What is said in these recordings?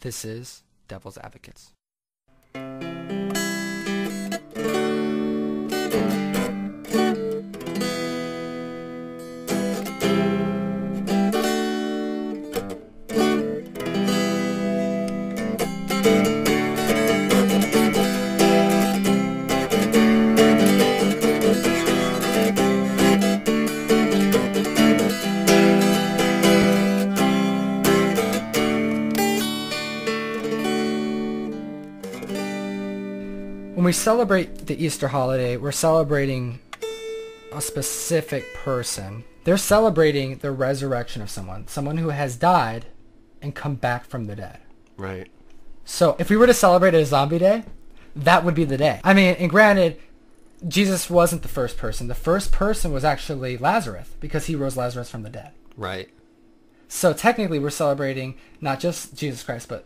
This is Devil's Advocates. We celebrate the Easter holiday, we're celebrating a specific person. They're celebrating the resurrection of someone, someone who has died and come back from the dead. Right. So if we were to celebrate a zombie day, that would be the day. I mean, and granted, Jesus wasn't the first person. The first person was actually Lazarus because he rose Lazarus from the dead. Right. So technically, we're celebrating not just Jesus Christ, but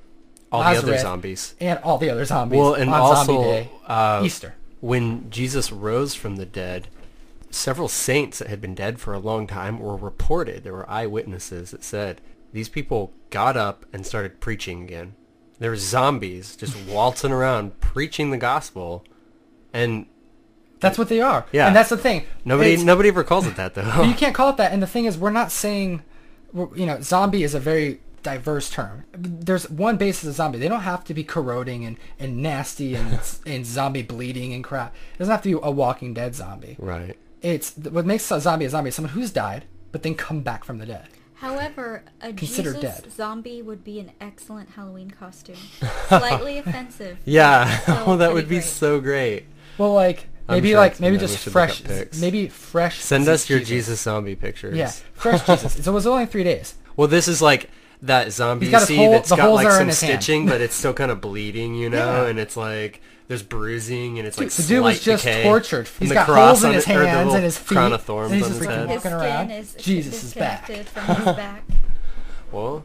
All the other Lazarus zombies. and all the other zombies Well, and on also Zombie Day, uh, Easter. when Jesus rose from the dead, several saints that had been dead for a long time were reported. There were eyewitnesses that said these people got up and started preaching again. There were zombies just waltzing around preaching the gospel, and That's what they are. Yeah. And that's the thing. nobody It's- nobody ever calls it that though. you can't call it that. And the thing is, we're not saying, you know, zombie is a very diverse term. There's one basis of zombie. They don't have to be corroding and, and nasty and, and zombie bleeding and crap. It doesn't have to be a Walking Dead zombie. right. It's what makes a zombie a zombie is someone who's died but then come back from the dead. However, a Considered Jesus dead. zombie would be an excellent Halloween costume. Slightly offensive. Yeah. but still oh, that would be great. so great. Well, like I'm maybe sure like it's maybe in. We just should look up fresh, pics. maybe fresh. Send us your Jesus. Jesus zombie pictures. Yeah, fresh Jesus. So it was only three days. Well, this is like that zombie He's you got his see hole- that's the got holes like are in some his hand. stitching, but it's still kind of bleeding, you know, Yeah. and it's like there's bruising and it's Dude, like the dude was slight just decay. tortured. And He's the got cross holes in on his it- or the hands little and his feet. crown of thorns and he's on just his freaking head. His walking skin around. is Jesus is back. disconnected from his back. Well,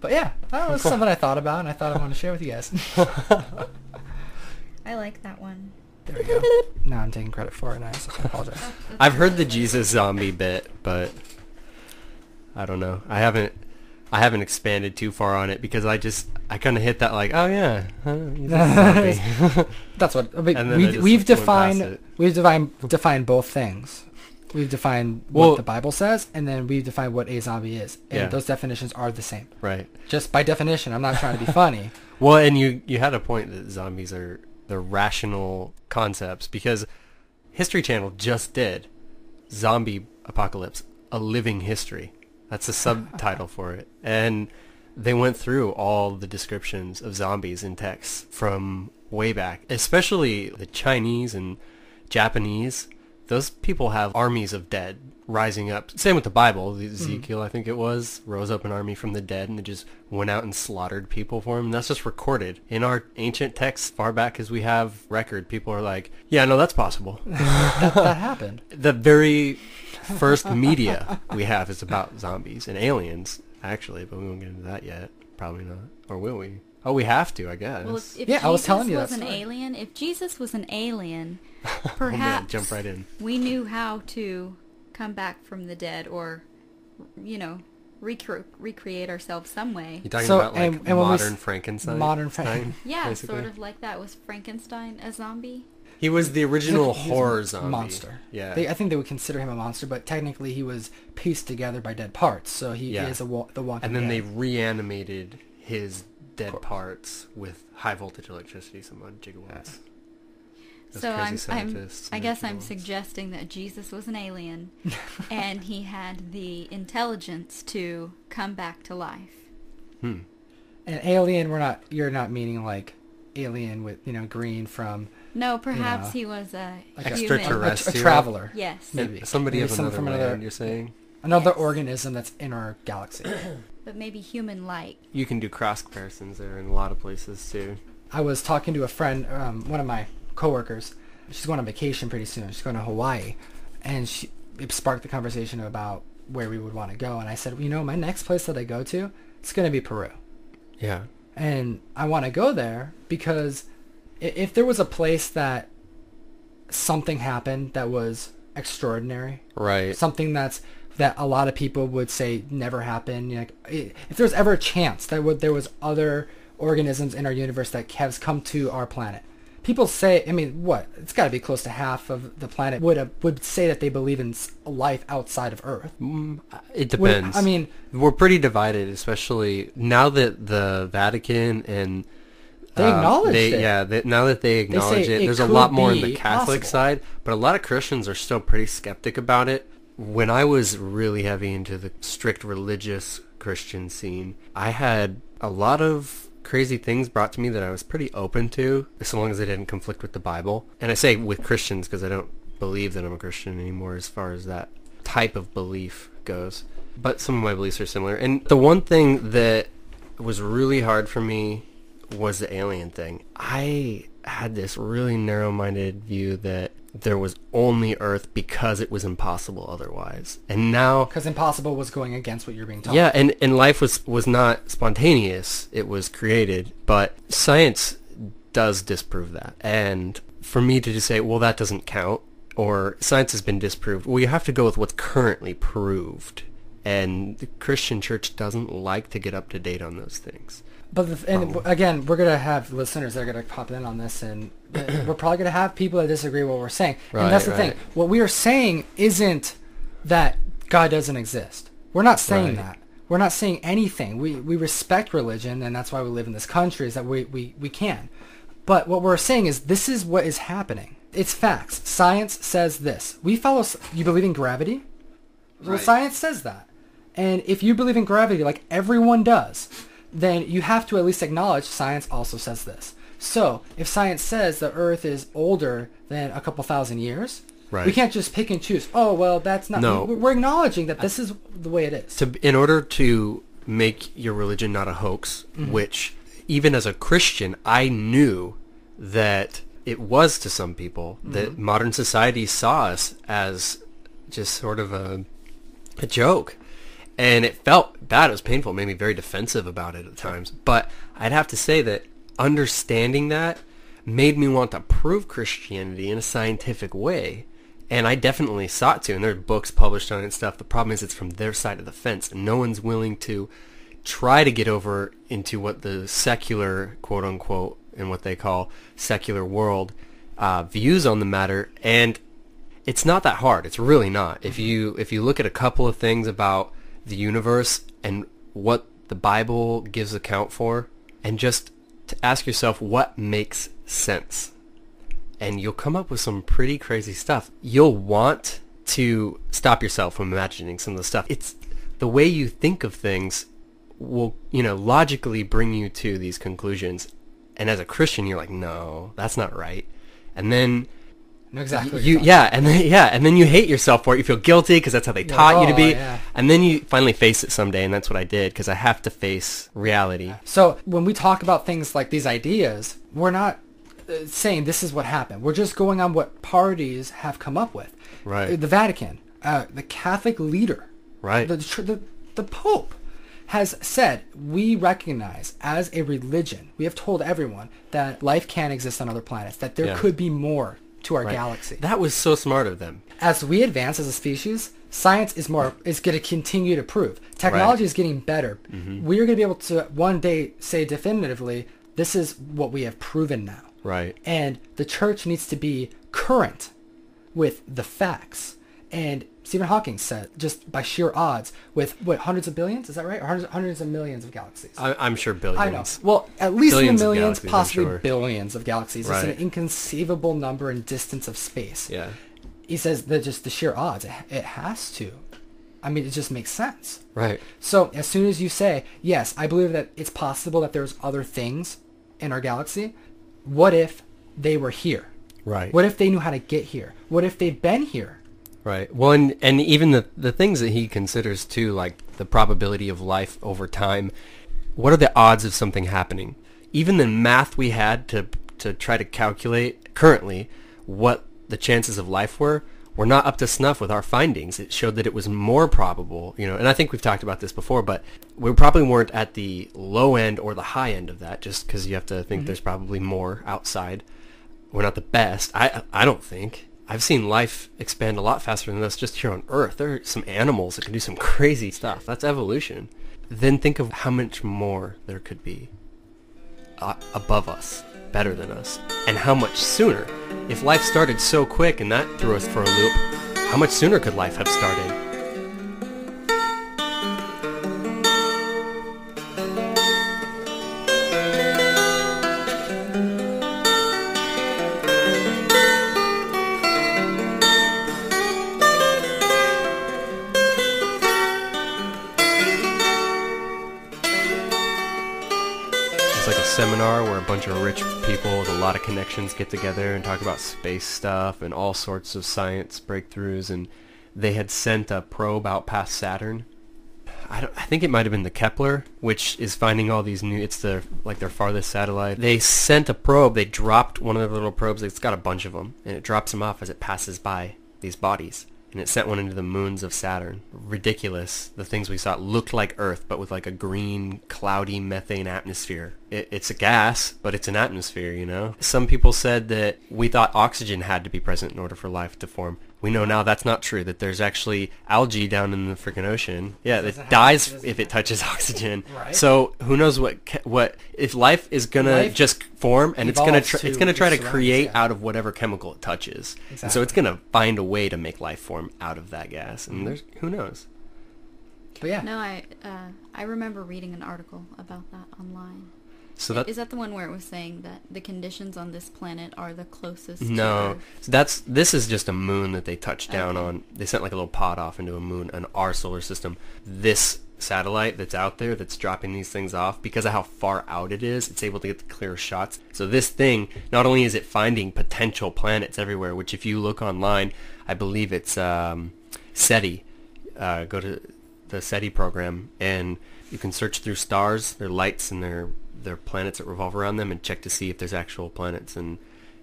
But yeah, that was something I thought about, and I thought I wanted to share with you guys. I like that one. there we go. Now I'm taking credit for it, and I so I apologize. I've heard the Jesus zombie bit, but I don't know. I haven't. I haven't expanded too far on it because I just I kind of hit that like oh yeah huh, he's a zombie. That's what I mean, And then I we, went defined. We've defined defined both things. We've defined Well- what the Bible says, and then we've defined what a zombie is, and Yeah. those definitions are the same. right. Just by definition, I'm not trying to be funny. Well, and you you had a point that zombies are they're rational concepts because History Channel just did Zombie Apocalypse: A Living History. That's the subtitle for it, and they went through all the descriptions of zombies in texts from way back, especially the Chinese and Japanese. Those people have armies of dead rising up. Same with the Bible. The mm-hmm. Ezekiel, I think it was, rose up an army from the dead and they just went out and slaughtered people for him. And that's just recorded. In our ancient texts, far back as we have record, people are like, yeah, no, that's possible. that, that happened. the very first media we have is about zombies and aliens, actually, but we won't get into that yet. Probably not. Or will we? Oh, we have to, I guess. Well, if, if Yeah, Jesus I was telling you was that an story. alien, if Jesus was an alien, oh man, perhaps jump right in. we knew how to come back from the dead, or you know, recre- recreate ourselves some way. You talking So, about like and- and when we s- modern Frankenstein? modern Fra- Stein, Yeah, basically? sort of like that. Was Frankenstein a zombie? He was the original He was a horror zombie. monster. Yeah. They, I think they would consider him a monster, but technically he was pieced together by dead parts, so he Yeah. is a wa- the walking and then they reanimated his dead parts with high voltage electricity, some odd gigawatts. Those so I'm, I'm, I guess I'm suggesting that Jesus was an alien, and he had the intelligence to come back to life. Hmm. An alien, we're not. You're not meaning like alien with you know green from No, perhaps know, he was a like a, human. a, a traveler. Yes, Maybe. Somebody Maybe of some another from land, another- you're saying? Another Yes. organism that's in our galaxy. but maybe human-like. You can do cross comparisons there in a lot of places too. I was talking to a friend, um, one of my coworkers. She's going on vacation pretty soon. She's going to Hawaii, and she it sparked the conversation about where we would want to go. And I said, you know, my next place that I go to, it's going to be Peru, Yeah. and I want to go there because i- if there was a place that something happened that was extraordinary, Right. something that's that a lot of people would say never happened. You know, if there's ever a chance that would, there was other organisms in our universe that has come to our planet, people say, I mean, what? It's got to be close to half of the planet would would say that they believe in life outside of Earth. Mm, it Would- depends. I mean, we're pretty divided, especially now that the Vatican and They um, acknowledged they- it. Yeah, they, now that they acknowledge say it, it there's a lot more in the Catholic possible. side, but a lot of Christians are still pretty skeptic about it. When I was really heavy into the strict religious Christian scene, I had a lot of crazy things brought to me that I was pretty open to, as long as they didn't conflict with the Bible. And I say with Christians because I don't believe that I'm a Christian anymore as far as that type of belief goes. But some of my beliefs are similar. And the one thing that was really hard for me was the alien thing. I had this really narrow-minded view that there was only Earth because it was impossible otherwise. And now because impossible was going against what you're being taught. yeah, and, and life was, was not spontaneous. It was created. But science does disprove that. And for me to just say, well, that doesn't count, or science has been disproved, well, you have to go with what's currently proved. And the Christian church doesn't like to get up to date on those things. But the, and Oh. again, we're gonna have listeners that are gonna pop in on this, and we're probably gonna have people that disagree with what we're saying. Right, and that's the right. thing. What we are saying isn't that God doesn't exist. We're not saying Right. that. We're not saying anything. We we respect religion, and that's why we live in this country. Is that we we we can. But what we're saying is this is what is happening. It's facts. Science says this. We follow. You believe in gravity? Well, Right. science says that. And if you believe in gravity like everyone does, then you have to at least acknowledge science also says this. So, if science says the Earth is older than a couple thousand years, Right. we can't just pick and choose. Oh, well, that's not. No. we- We're acknowledging that this is the way it is. to in order to make your religion not a hoax, mm-hmm. which even as a Christian I knew that it was to some people that mm-hmm. modern society saw us as just sort of a a joke. And it felt bad. It was painful. It made me very defensive about it at times. But I'd have to say that understanding that made me want to prove Christianity in a scientific way. And I definitely sought to. And there are books published on it and stuff. The problem is it's from their side of the fence. And no one's willing to try to get over into what the secular, quote unquote, and what they call secular world uh, views on the matter. And it's not that hard. It's really not. If you if you look at a couple of things about the universe and what the Bible gives account for, and just to ask yourself what makes sense, and you'll come up with some pretty crazy stuff. You'll want to stop yourself from imagining some of the stuff. It's the way you think of things will, you know, logically bring you to these conclusions. And as a Christian, you're like, no, that's not right. And then exactly. you yeah and then yeah and then you hate yourself for it you feel guilty because that's how they taught you to oh, be yeah. and then you finally face it someday and that's what i did because i have to face reality So when we talk about things like these ideas, we're not uh, saying this is what happened. We're just going on what parties have come up with. Right. The Vatican, uh, the Catholic leader, Right. The, the the Pope has said we recognize as a religion. We have told everyone that life can exist on other planets. That there Yeah. could be more to our Right. galaxy. that was so smart of them as we advance as a species, science is more is going to continue to prove. Technology is getting better. Mm-hmm. We are going to be able to one day say definitively, this is what we have proven now. right And the church needs to be current with the facts. And Stephen Hawking said, just by sheer odds, with what hundreds of billions, is that right? Or hundreds, hundreds of millions of galaxies. I, i'm sure billions I know. Well, at least in Billions the millions, possibly sure. billions of galaxies. Right. It's an inconceivable number and distance of space yeah he says that just the sheer odds it, it has to i mean it just makes sense right so as soon as you say yes i believe that it's possible that there's other things in our galaxy what if they were here right what if they knew how to get here what if they've been here Right. Well, and, and even the the things that he considers too, like the probability of life over time. What are the odds of something happening? Even the math we had to to try to calculate currently what the chances of life were, were not up to snuff with our findings. It showed that it was more probable, you know. And I think we've talked about this before, but we probably weren't at the low end or the high end of that, just because you have to think mm-hmm. there's probably more outside we're not the best. I I don't think. I've seen life expand a lot faster than this just here on Earth. There are some animals that can do some crazy stuff. That's evolution. Then think of how much more there could be uh, above us, better than us, and how much sooner. If life started so quick and that threw us for a loop, how much sooner could life have started? Seminar where a bunch of rich people with a lot of connections get together and talk about space stuff and all sorts of science breakthroughs. And they had sent a probe out past Saturn. I, I think it might have been the Kepler, which is finding all these new. It's their like their farthest satellite. They sent a probe. They dropped one of their little probes. It's got a bunch of them, and it drops them off as it passes by these bodies and it sent one into the moons of Saturn. Ridiculous. The things we saw looked like Earth, but with like a green, cloudy methane atmosphere. It, it's a gas, but it's an atmosphere, you know? Some people said that we thought oxygen had to be present in order for life to form. We know now that's not true, that there's actually algae down in the freaking ocean. Yeah, Doesn't it dies doesn't if it touches oxygen. Right. So who knows what, what, if life is gonna just form and it's gonna, tr- to it's gonna try to create yeah. out of whatever chemical it touches. And so it's going to find a way to make life form out of that gas. Mm-hmm. And there's who knows. But yeah, No, I uh, I remember reading an article about that online. So that Is that the one where it was saying that the conditions on this planet are the closest no? So that's this is just a moon that they touched down Okay. on. They sent like a little pod off into a moon in our solar system. This satellite that's out there that's dropping these things off because of how far out it is, it's able to get the clear shots. So this thing, not only is it finding potential planets everywhere, which if you look online, I believe it's um, SETI. Uh, go to the SETI program and you can search through stars, their lights and their their planets that revolve around them, and check to see if there's actual planets and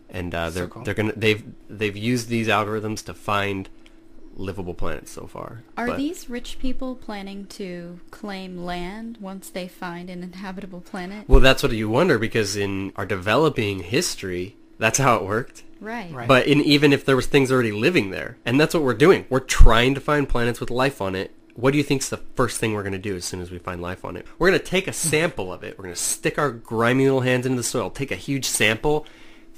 and uh, they're cool. they're gonna they've they've used these algorithms to find livable planets so far. Are But- these rich people planning to claim land once they find an inhabitable planet? Well, that's what you wonder because in our developing history, that's how it worked. right. Right. But in, even if there was things already living there, and that's what we're doing, we're trying to find planets with life on it. What do you think's the first thing we're going to do as soon as we find life on it? We're going to take a sample of it. We're going to stick our grimy little hands into the soil, take a huge sample,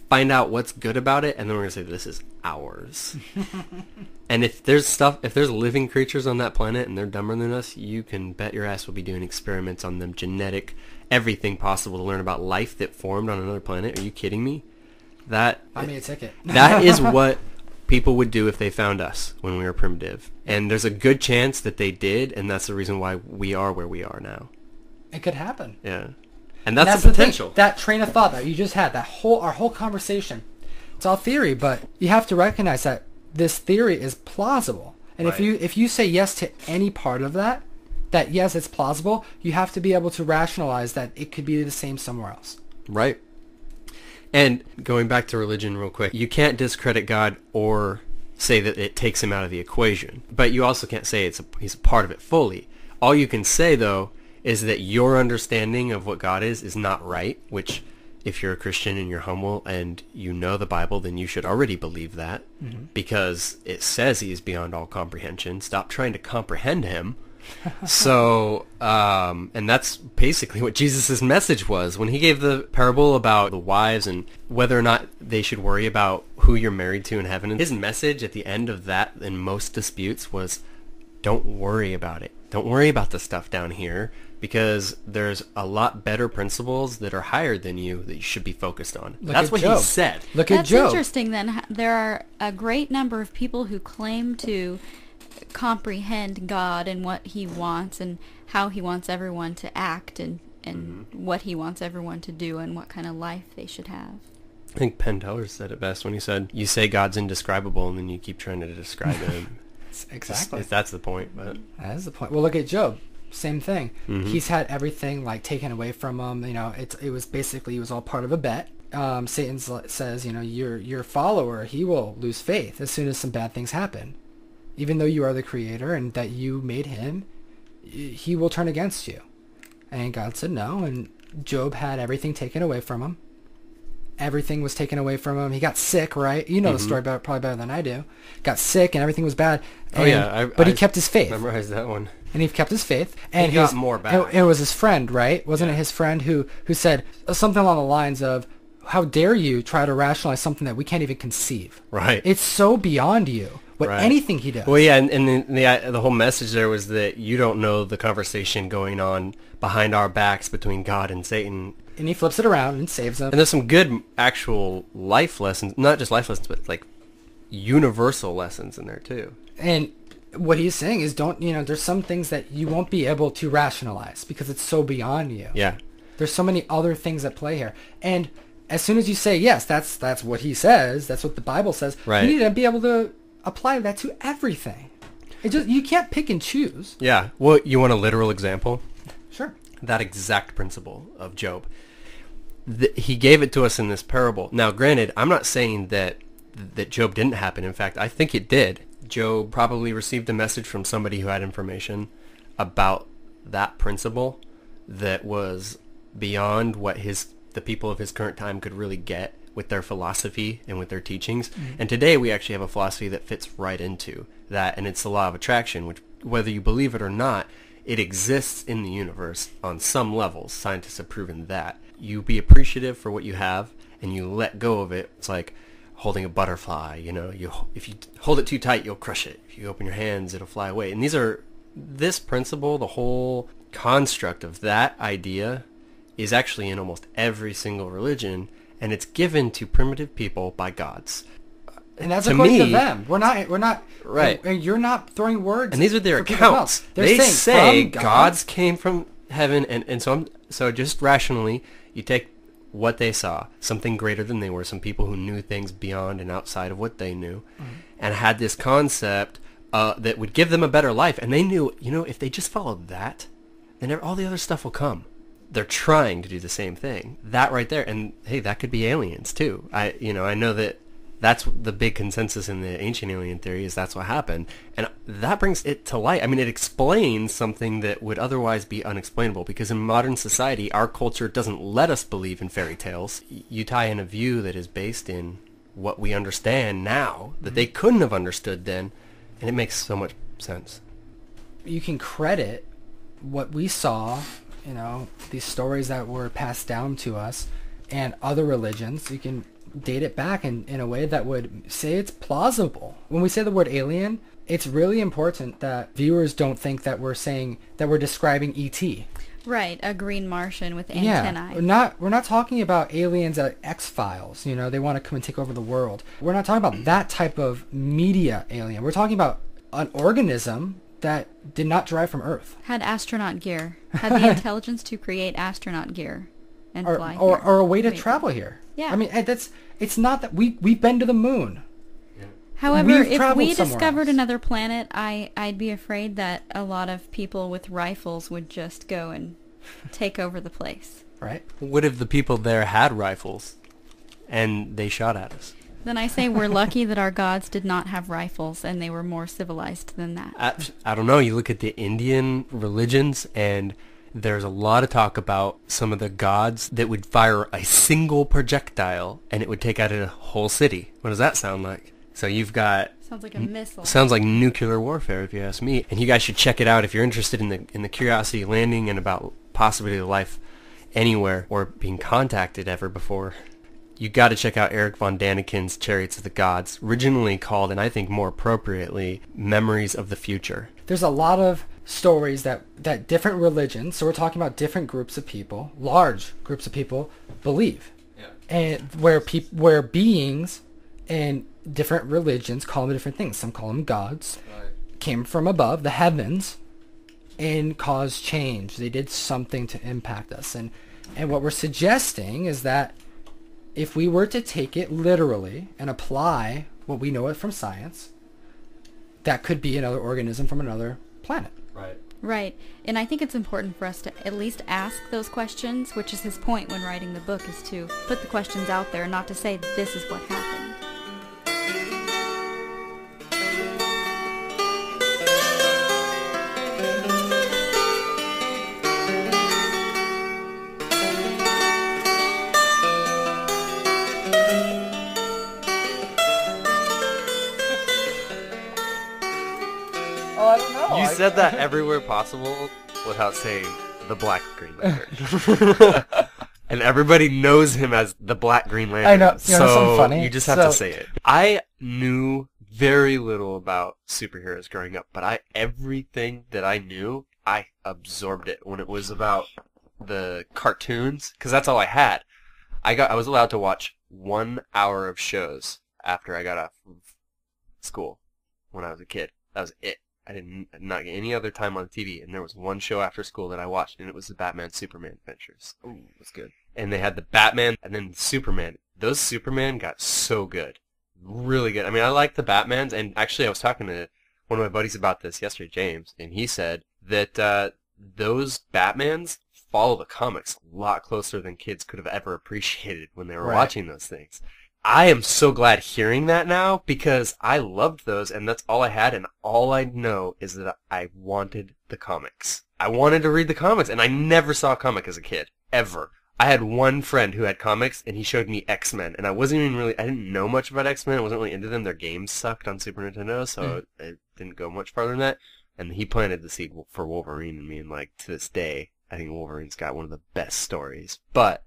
find out what's good about it, and then we're going to say this is ours. and if there's stuff, if there's living creatures on that planet and they're dumber than us, you can bet your ass we'll be doing experiments on them, genetic, everything possible to learn about life that formed on another planet. Are you kidding me? That buy me a ticket. that is what people would do if they found us when we were primitive. And there's a good chance that they did, and that's the reason why we are where we are now. it could happen. Yeah. And that's, That's the the potential. That train of thought that you just had, that whole our whole conversation, it's all theory, but you have to recognize that this theory is plausible. And if you if you say yes to any part of that, that yes, it's plausible, you have to be able to rationalize that it could be the same somewhere else. Right. And going back to religion real quick, you can't discredit God or say that it takes him out of the equation. But you also can't say it's a, he's a part of it fully. All you can say though is that your understanding of what God is is not right, which if you're a Christian and you're humble and you know the Bible, then you should already believe that mm-hmm. because it says he is beyond all comprehension. Stop trying to comprehend him so, um, and that's basically what Jesus' message was when he gave the parable about the wives and whether or not they should worry about who you're married to in heaven. His message at the end of that in most disputes was, don't worry about it. Don't worry about the stuff down here because there's a lot better principles that are higher than you that you should be focused on. Look that's what Job. he said. Look at That's interesting. Then there are a great number of people who claim to comprehend God and what He wants and how He wants everyone to act and and Mm-hmm. what He wants everyone to do and what kind of life they should have. I think Penn Teller said it best when he said, you say God's indescribable and then you keep trying to describe him. Exactly. If that's the point, but... That is the point. Well, look at Job. Same thing. Mhm. He's had everything like taken away from him. You know, it's it was basically it was all part of a bet. Um, Satan says, you know, your your follower, he will lose faith as soon as some bad things happen, even though you are the creator and that you made him. He will turn against you. And God said no, and Job had everything taken away from him. everything was taken away from him. He got sick, right? You know the Mhm. story better, probably better than I do. Got sick and everything was bad. Oh, yeah, I- but he kept his faith, Memorize that one. and he kept his faith. And got his- more and back. It, was his friend, right? Wasn't Yeah. it his friend who who said something along the lines of, "How dare you try to rationalize something that we can't even conceive? Right. It's so beyond you. What Right. anything he does." Well, yeah, and, and the, the uh, the whole message there was that you don't know the conversation going on behind our backs between God and Satan. and he flips it around and saves them. And there's some good actual life lessons, not just life lessons, but like universal lessons in there too. And what he's saying is, don't you know? There's some things that you won't be able to rationalize because it's so beyond you. Yeah. There's so many other things at play here. And as soon as you say yes, that's that's what he says. That's what the Bible says. Right. You need to be able to apply that to everything. It just you can't pick and choose. Yeah. Well, you want a literal example? Sure. That exact principle of Job. Th- he gave it to us in this parable. Now, granted, I'm not saying that that Job didn't happen. In fact, I think it did. Job probably received a message from somebody who had information about that principle that was beyond what his the people of his current time could really get with their philosophy and with their teachings. Mm-hmm. And today we actually have a philosophy that fits right into that and it's the law of attraction, which whether you believe it or not, it exists in the universe on some levels. Scientists have proven that. You be appreciative for what you have and you let go of it. It's like holding a butterfly, you know, you if you hold it too tight, you'll crush it. If you open your hands, it'll fly away. And these are this principle, the whole construct of that idea is actually in almost every single religion and it's given to primitive people by gods. And that's To according to them. We're not. We're not. Right. And you're not throwing words. And these are their accounts. They're saying say from God. gods came from heaven, and, and so I'm, so just rationally, you take what they saw, something greater than they were, some people who knew things beyond and outside of what they knew, Mm-hmm. and had this concept uh, that would give them a better life. And they knew, you know, if they just followed that, then all the other stuff will come. They're trying to do the same thing. That right there, and hey, that could be aliens too. I, you know, I know that that's the big consensus in the ancient alien theory is that's what happened. And that brings it to light. I mean it explains something that would otherwise be unexplainable because in modern society our culture doesn't let us believe in fairy tales. You tie in a view that is based in what we understand now that they mm-hmm. couldn't have understood then and it makes so much sense. You can credit what we saw, you know, these stories that were passed down to us and other religions, you can date it back in, in a way that would say it's plausible. When we say the word alien, it's really important that viewers don't think that we're saying that we're describing ET. Right, a green Martian with Yeah, antennae. we're not we're not talking about aliens at X Files. You know, they want to come and take over the world. We're not talking about that type of media alien. We're talking about an organism that did not derive from Earth, Had astronaut gear. Had the intelligence to create astronaut gear and or fly or, here. or a way to Maybe. travel here. Yeah. I mean, eh, that's it's not that we we've been to the moon. However, We've if we discovered else. another planet, I I'd be afraid that a lot of people with rifles would just go and take over the place. Right? what if the people there had rifles and they shot at us Then I say we're lucky that our gods did not have rifles and they were more civilized than that. I, I don't know. You look at the Indian religions, and there's a lot of talk about some of the gods that would fire a single projectile, and it would take out a whole city. What does that sound like? So you've got Sounds like a missile. sounds like nuclear warfare, if you ask me. And you guys should check it out if you're interested in the in the Curiosity landing and about possibility of life anywhere or being contacted ever before. You got to check out Eric von Daniken's Chariots of the Gods, originally called, and I think more appropriately, Memories of the Future. There's a lot of stories that that different religions. So we're talking about different groups of people, large groups of people, believe. and where peop- where beings in different religions call them different things. Some call them gods. Came from above, the heavens, and caused change. They did something to impact us. And and what we're suggesting is that if we were to take it literally and apply what we know it from science, that could be another organism from another planet. Right. Right. And I think it's important for us to at least ask those questions, which is his point when writing the book, is to put the questions out there, not to say this is what happened. Said that everywhere possible without saying the Black Green Lantern. and everybody knows him as the Black Green Lantern. I know. You know so something funny? you just have So- to say it. I knew very little about superheroes growing up, but I everything that I knew, I absorbed it when it was about the cartoons because that's all I had. I got I was allowed to watch one hour of shows after I got off of school when I was a kid. That was it. I didn't not get any other time on TV, and there was one show after school that I watched, and it was the Batman Superman Adventures. Ooh, that's good. And they had the Batman and then Superman. Those Superman got so good, really good. I mean, I like the Batmans, and actually, I was talking to one of my buddies about this yesterday, James, and he said that uh, those Batmans follow the comics a lot closer than kids could have ever appreciated when they were Right. watching those things. I am so glad hearing that now because I loved those and that's all I had and all I know is that I wanted the comics. I wanted to read the comics and I never saw a comic as a kid. Ever. I had one friend who had comics and he showed me X-Men and I wasn't even really, I didn't know much about X-Men. I wasn't really into them. Their games sucked on Super Nintendo so hmm. it didn't go much farther than that. And he planted the seed for Wolverine in me and like to this day, I think Wolverine's got one of the best stories. But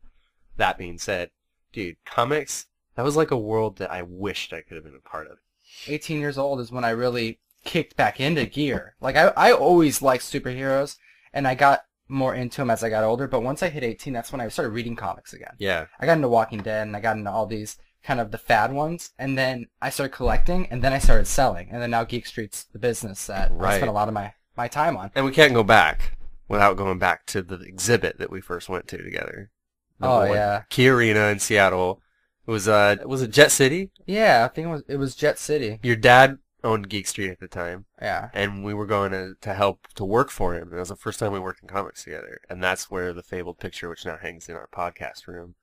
that being said, dude, comics, that was like a world that I wished I could have been a part of. 18 years old is when I really kicked back into gear. Like I, I always liked superheroes, and I got more into them as I got older. But once I hit 18, that's when I started reading comics again. Yeah. I got into Walking Dead, and I got into all these kind of the fad ones, and then I started collecting, and then I started selling, and then now Geek Street's the business that I spent a lot of my my time on. And we can't go back without going back to the exhibit that we first went to together. The Oh, yeah. Key Arena in Seattle. It was uh was it Jet City? Yeah, I think it was it was Jet City. Your dad owned Geek Street at the time. Yeah. and we were going to, to help to work for him. It was the first time we worked in comics together, and that's where the fabled picture, which now hangs in our podcast room,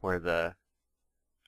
where the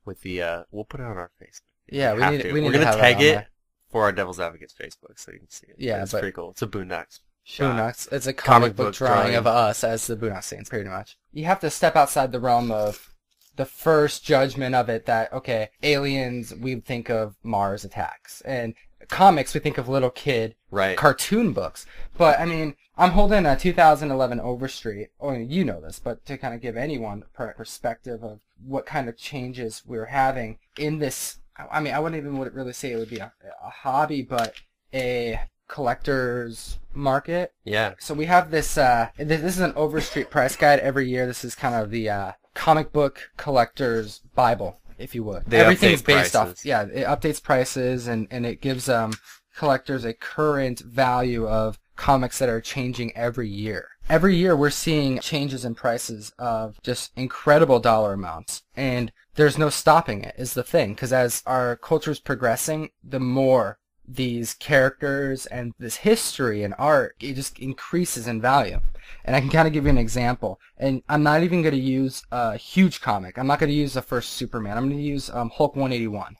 with the uh, we'll put it on our Facebook. Yeah, we have need to. we need We're to gonna tag it there. for our Devil's Advocates Facebook, so you can see it. Yeah, it's but- pretty cool. It's a Boondocks. Boondocks. It's a comic, Comic book, book drawing, drawing. of us as the Boondock Saints, pretty much. You have to step outside the realm of the first judgment of it that, okay, aliens, we think of Mars attacks. And comics, we think of little kid Right. cartoon books. But, I mean, I'm holding a 2011 Overstreet. Oh, you know this, but to kind of give anyone per- perspective of what kind of changes we're having in this, I mean, I wouldn't even would really say it would be a, a hobby, but a collector's market. yeah. So we have this, uh, this, this is an Overstreet price guide every year. This is kind of the, uh, comic book collector's Bible, if you would. They Everything's based off, yeah, it updates prices and, and it gives, um, collectors a current value of comics that are changing every year. Every year we're seeing changes in prices of just incredible dollar amounts and there's no stopping it is the thing because as our culture is progressing, the more these characters and this history and art, it just increases in value. And I can kind of give you an example. And I'm not even going to use a huge comic. I'm not going to use the first Superman. I'm going to use um, Hulk 181,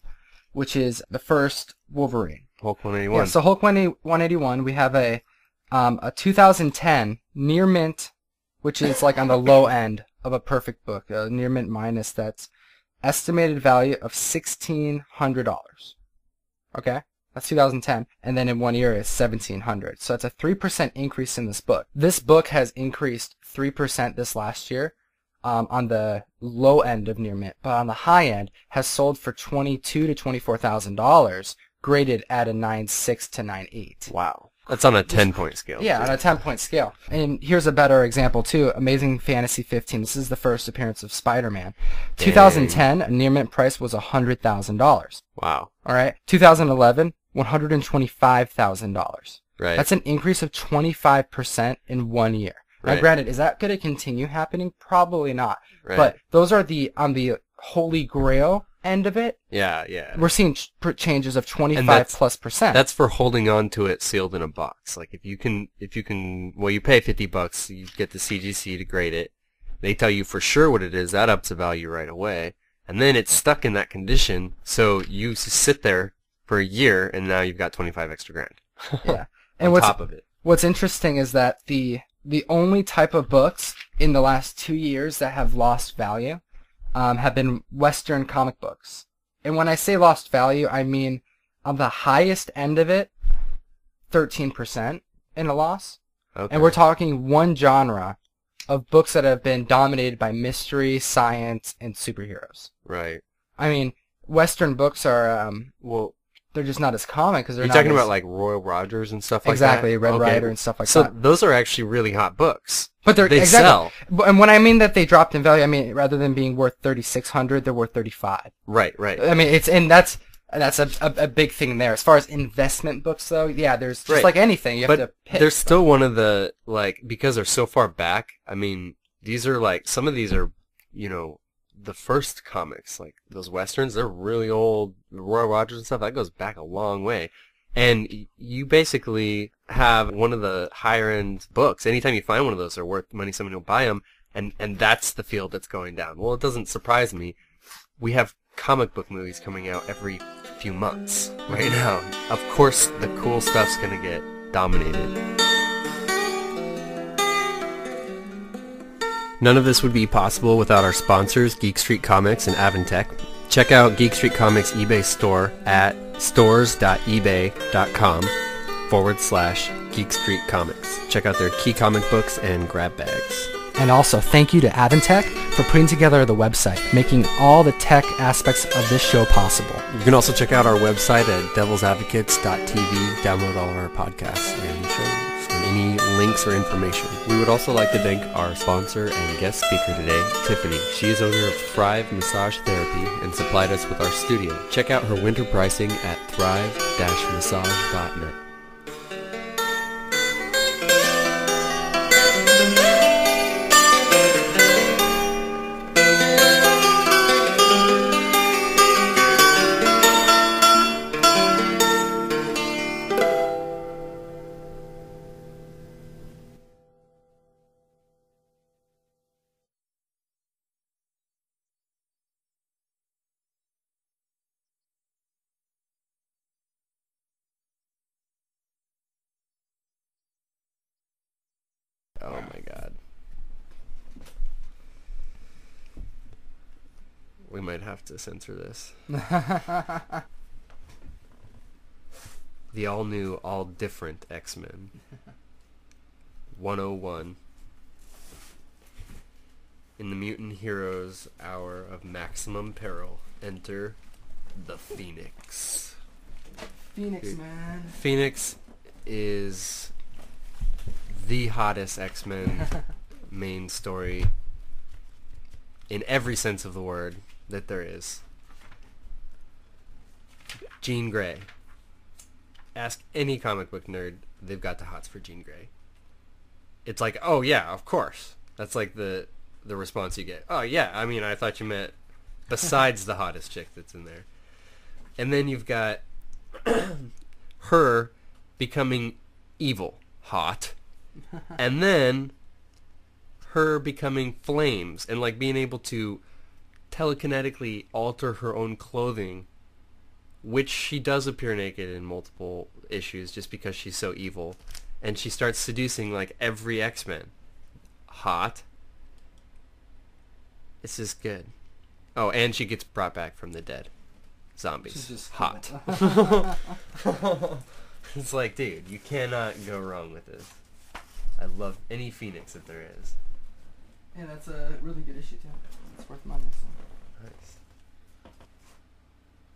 which is the first Wolverine. Hulk 181. Yeah, so Hulk 181, we have a um, a 2010 near mint, which is like on the low end of a perfect book, a near mint minus that's estimated value of $1,600. Okay? That's 2010. And then in one year it's 1700 So that's a 3% increase in this book. This book has increased 3% this last year um, on the low end of near mint, but on the high end has sold for twenty-two to twenty-four thousand dollars, graded at a nine six to nine eight. wow. That's on a 10 point scale. Yeah, on a 10 point scale. And here's a better example too. Amazing Fantasy 15. This is the first appearance of Spider-Man. 2010, a near mint price was $100,000. Wow. All right. 2011, $125,000. Right. That's an increase of 25% in one year. Right. Now, granted, is that going to continue happening? Probably not. right. But those are the on the holy grail end of it. yeah, yeah. We're seeing ch- changes of 25 plus percent. That's for holding on to it sealed in a box. Like if you can, if you can, well, you pay 50 bucks, you get the CGC to grade it. They tell you for sure what it is. That ups the value right away. And then it's stuck in that condition. So you sit there for a year and now you've got 25 extra grand yeah. on And what's top of it. What's interesting is that the the only type of books in the last two years that have lost value um, have been Western comic books. And when I say lost value, I mean on the highest end of it, thirteen percent, in a loss. Okay. And we're talking one genre of books that have been dominated by mystery, science, and superheroes. right. I mean, Western books are um, Well, they're just not as common because they're you're not talking as- about like Roy Rogers and stuff like exactly that. Exactly, Red Okay. Ryder and stuff like so that. So those are actually really hot books. But they're they exactly, sell. And when I mean that they dropped in value, I mean rather than being worth thirty six hundred, they're worth thirty five. Right, right. I mean it's and that's that's a, a, a big thing there. As far as investment books though, yeah, there's just Right. like anything you have but to pick. they're still one of the like because they're so far back. I mean, these are like some of these are, you know, the first comics like those westerns. They're really old. Roy Rogers and stuff that goes back a long way. And you basically have one of the higher end books. Anytime you find one of those, they're worth money. Someone will buy them, and and that's the field that's going down. Well, it doesn't surprise me. We have comic book movies coming out every few months right now. Of course, the cool stuff's gonna get dominated. None of this would be possible without our sponsors, Geek Street Comics and Avantech. Check out Geek Street Comics eBay store at stores.ebay.com forward slash Geek Street Comics. Check out their key comic books and grab bags. And also, thank you to Avantech for putting together the website, making all the tech aspects of this show possible. You can also check out our website at devilsadvocates.tv, download all of our podcasts and shows any links or information. We would also like to thank our sponsor and guest speaker today, Tiffany. She is owner of Thrive Massage Therapy and supplied us with our studio. Check out her winter pricing at thrive-massage.net. to censor this. the all new, all different X Men. 101. In the Mutant Heroes Hour of Maximum Peril, enter the Phoenix. Phoenix, Dude. man. Phoenix is the hottest X-Men main story in every sense of the word that there is. Jean Grey. Ask any comic book nerd, they've got the hots for Jean Grey. It's like, oh yeah, of course. That's like the the response you get. Oh yeah, I mean, I thought you meant besides the hottest chick that's in there. And then you've got her becoming evil, hot, and then her becoming flames and like being able to telekinetically alter her own clothing, which she does appear naked in multiple issues just because she's so evil, and she starts seducing like every X-Men. Hot. This is good. Oh, and she gets brought back from the dead. Zombies. She's just hot. it's like, dude, you cannot go wrong with this. I love any Phoenix that there is. Yeah, that's a really good issue too. It's worth money. So. Nice.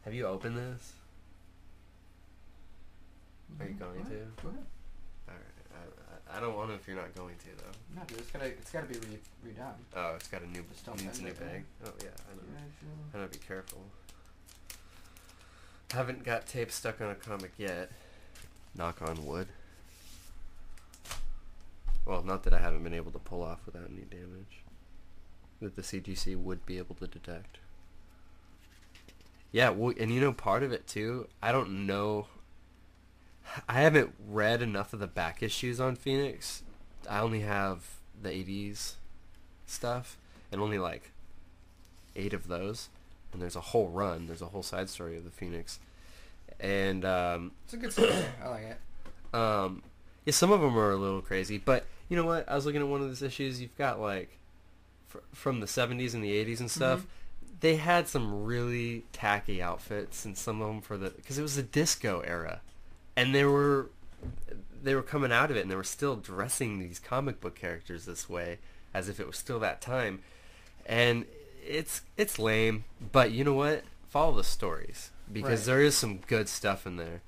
Have you opened this? Are you mm, going Go to? ahead. Go ahead. Alright. I, I, I don't want to if you're not going to though. No, dude, it's gotta it's gotta be re- redone. Oh, it's got a new Just don't needs a new it, bag. Oh yeah, I know. I gotta be careful. Haven't got tape stuck on a comic yet. Knock on wood. Well, not that I haven't been able to pull off without any damage. That the CGC would be able to detect. Yeah, well, and you know part of it too, I don't know. I haven't read enough of the back issues on Phoenix. I only have the 80s stuff, and only like eight of those. And there's a whole run. There's a whole side story of the Phoenix, and um, It's a good story. I like it. um, yeah, some of them are a little crazy. But you know what? I was looking at one of those issues. You've got like fr- from the 70s and the 80s and stuff. They had some really tacky outfits, and some of them for the because it was the disco era, and they were they were coming out of it and they were still dressing these comic book characters this way as if it was still that time. And it's it's lame, but you know what? Follow the stories because Right. there is some good stuff in there.